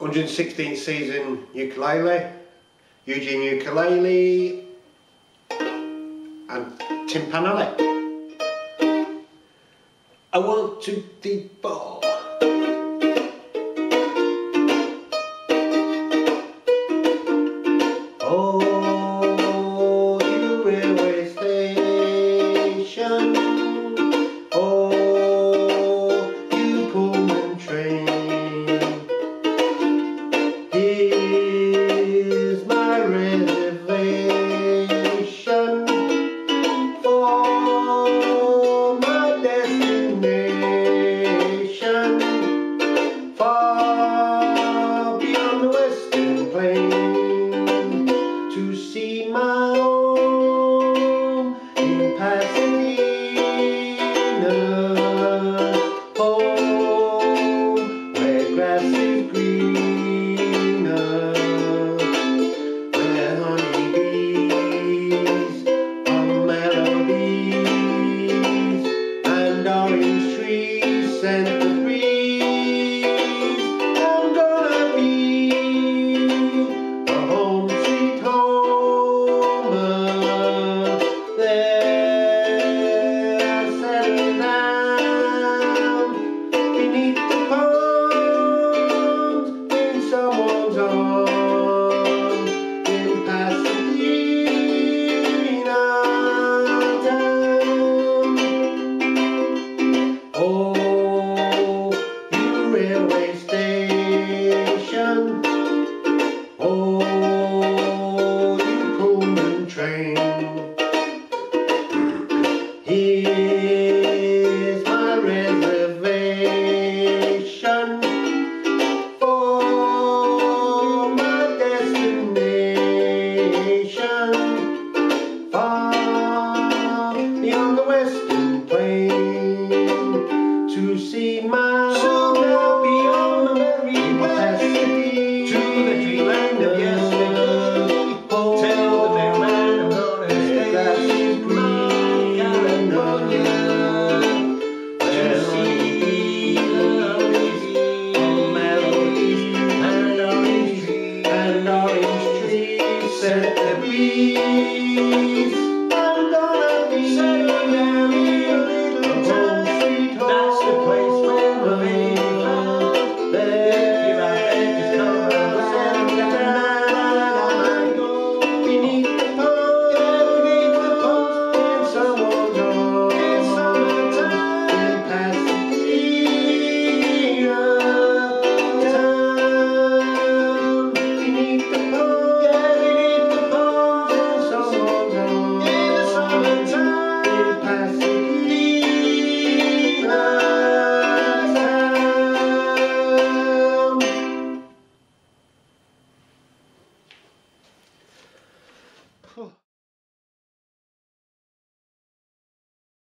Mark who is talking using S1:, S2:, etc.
S1: 116th season ukulele, Eugene ukulele and timpanelli. I want to deball. Oh. station. Oh, Pullman train.
S2: Here
S1: oh,